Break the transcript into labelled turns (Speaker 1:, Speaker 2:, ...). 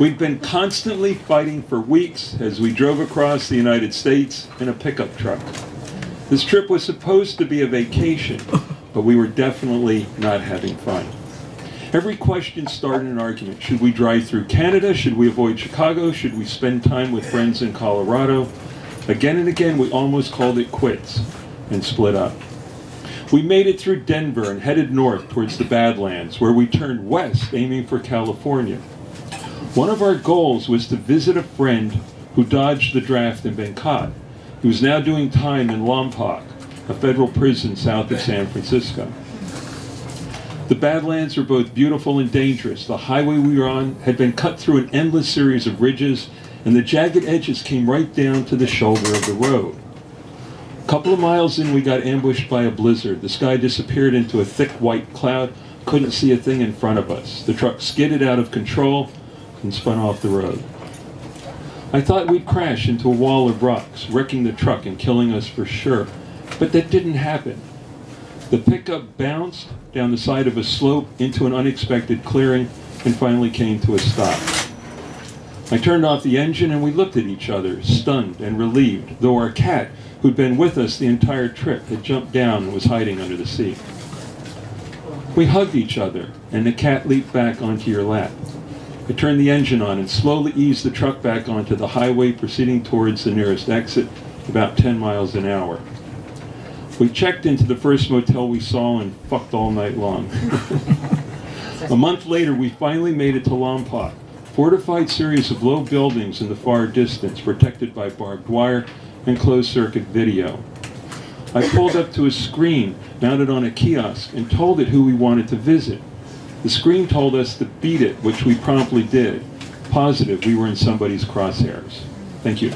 Speaker 1: We'd been constantly fighting for weeks as we drove across the United States in a pickup truck. This trip was supposed to be a vacation, but we were definitely not having fun. Every question started an argument. Should we drive through Canada? Should we avoid Chicago? Should we spend time with friends in Colorado? Again and again, we almost called it quits and split up. We made it through Denver and headed north towards the Badlands, where we turned west, aiming for California. One of our goals was to visit a friend who dodged the draft and been caught. He was now doing time in Lompoc, a federal prison south of San Francisco. The Badlands were both beautiful and dangerous. The highway we were on had been cut through an endless series of ridges, and the jagged edges came right down to the shoulder of the road. A couple of miles in, we got ambushed by a blizzard. The sky disappeared into a thick white cloud. Couldn't see a thing in front of us. The truck skidded out of control and spun off the road. I thought we'd crash into a wall of rocks, wrecking the truck and killing us for sure. But that didn't happen. The pickup bounced down the side of a slope into an unexpected clearing and finally came to a stop. I turned off the engine and we looked at each other, stunned and relieved, though our cat, who'd been with us the entire trip, had jumped down and was hiding under the seat. We hugged each other, and the cat leaped back onto your lap. I turned the engine on and slowly eased the truck back onto the highway, proceeding towards the nearest exit, about 10 miles an hour. We checked into the first motel we saw and fucked all night long. a month later, we finally made it to Lompoc, fortified series of low buildings in the far distance, protected by barbed wire and closed-circuit video. I pulled up to a screen mounted on a kiosk and told it who we wanted to visit. The screen told us to beat it, which we promptly did. Positive we were in somebody's crosshairs. Thank you.